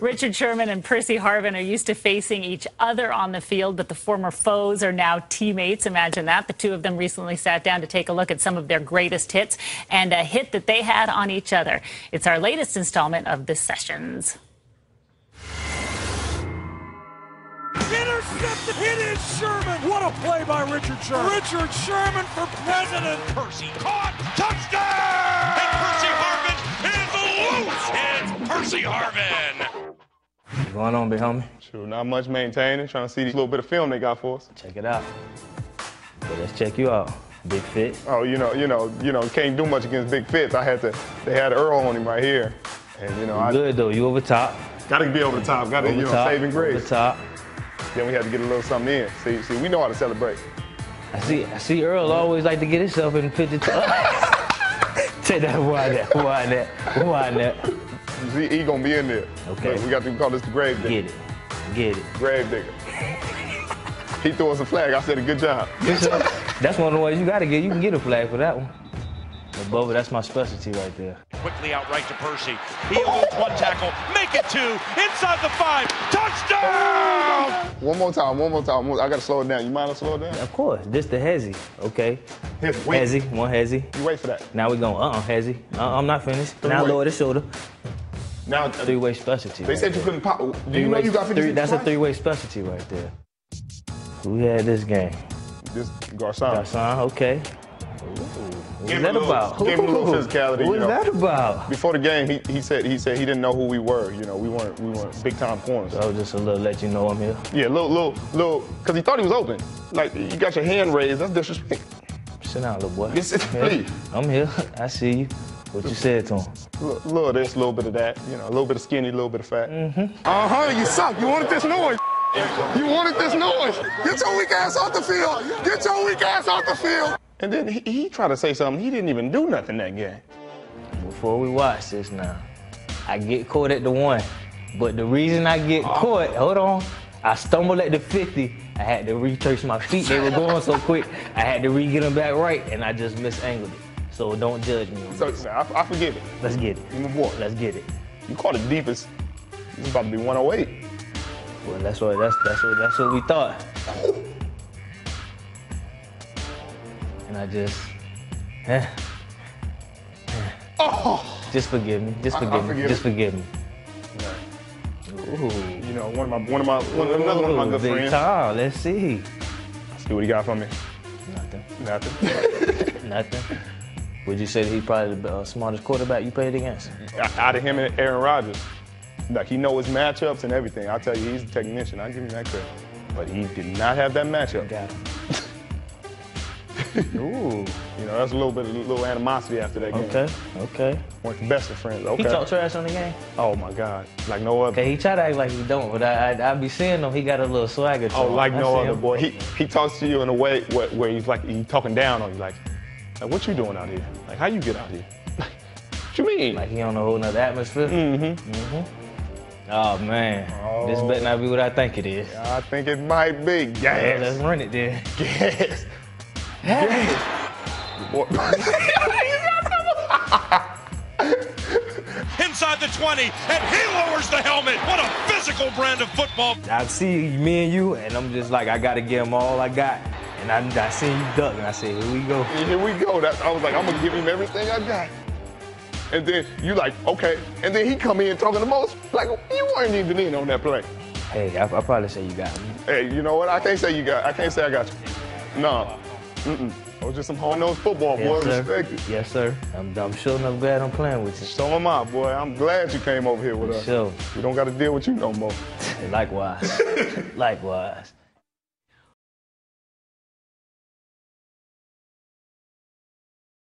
Richard Sherman and Percy Harvin are used to facing each other on the field, but the former foes are now teammates. Imagine that. The two of them recently sat down to take a look at some of their greatest hits and a hit that they had on each other. It's our latest installment of The Sessions. Intercepted. It is Sherman. What a play by Richard Sherman. Richard Sherman for president. Percy caught. Touchdown! And Percy Harvin is loose. It's Percy Harvin. What's going on, big homie? Sure, not much maintaining. Trying to see this little bit of film they got for us. Check it out. So let's check you out. Big fit. Oh, you know, you know, you know, can't do much against big fits. I had to. They had Earl on him right here, and you know, You I good though. You over top. got to be over the top. Got to, Over you know, top. saving Over grace. top. Then we had to get a little something in. See, see, we know how to celebrate. I see. I see. Earl always like to get himself in 52. Take that. Why that? Why that? Why that? You see, he gonna be in there. Okay. But we got to call this the grave digger. Get it. Get it. Grave digger. he threw us a flag. I said a good job. That's one of the ways you gotta get. You can get a flag for that one. But Bubba, that's my specialty right there. Quickly out right to Percy. He eludes one tackle. Make it two. Inside the five. Touchdown! One more time. One more time. I got to slow it down. You mind if I slow it down? Of course. This the hezzy. Okay. Here, wait. Hezzy. One hezzy. You wait for that. Now we going. Uh-uh. Hezzy. Uh, I'm not finished. Now Three-way. lower the shoulder. Now, Three-way specialty. they right said you couldn't pop. Do you know you got 56 three, That's a three-way specialty right there. Who had this game? This Garcon. Garcon, okay. What Give was him that little- about? give him a little physicality, What you know. that about? Before the game, he, he said he said he didn't know who we were. You know, we weren't we weren't big time corners. So just a little let you know I'm here. Yeah, little little little, because he thought he was open. Like you got your hand raised. That's disrespect. Sit down, little boy. Sit- here. I'm here. I see you. What you said to him? Little, little of this, a little bit of that. You know, a little bit of skinny, a little bit of fat. Mm-hmm. Uh huh. You suck. You wanted this noise. You wanted this noise. Get your weak ass off the field. Get your weak ass off the field. And then he, he tried to say something. He didn't even do nothing that game. Before we watch this now, I get caught at the one. But the reason I get caught, hold on, I stumbled at the 50. I had to retrace my feet. They were going so quick. I had to re-get them back right, and I just misangled it. So don't judge me. So. I, I forgive it. Let's get it. You my boy. Let's get it. You caught it deepest. It's about to be 108. Well, that's what that's that's what that's what we thought. And I just, eh, Oh. just forgive me. Just I- I forgive me. forgive Just forgive me. Ooh. You know, one of my one of my one, another one of my good big friends. Tom. Let's see. Let's See what he got for me. Nothing. Nothing. Nothing. Would you say that he probably the uh, smartest quarterback you played against? Out of him and Aaron Rodgers. Like he know his matchups and everything. I'll tell you, he's a technician. I give him that credit. But he did not have that matchup. Got him. Ooh. You know, that's a little bit of a little animosity after that game. Okay. Okay. Weren't the best of friends. Okay. He Okay. talk trash on the game. oh my God. Like no other. Okay, he try to act like he don't, but I I, I be seeing him. He got a little swagger. To Oh, him. like I no other him. boy. He he talks to you in a way where, where he's like he talking down on you, like, like what you doing out here? Like how you get out here? what you mean? Like he on a whole nother atmosphere. mm-hmm. Mm-hmm. Oh man, Oh. this better not be what I think it is. I think it might be Yeah, let's run it there. Gas. Gas. Inside the 20, and he lowers the helmet. What a physical brand of football. I see me and you, and I'm just like, I gotta give him all I got. And I, I seen you duck, and I said, here we go. Here we go. That, I was like, I'm gonna give him everything I got. And then you like, okay. And then he come in talking the most. Like you weren't even in on that play. Hey, I, I probably say you got me. Hey, you know what? I can't say you got. I can't say I got you. No. Mm-mm. It was just some hard-nosed football, boy. Yes, sir. Respect it. Yes, sir. I'm, I'm sure enough glad I'm playing with you. So am I, boy. I'm glad you came over here with us. Sure. We don't got to deal with you no more. Likewise. Likewise.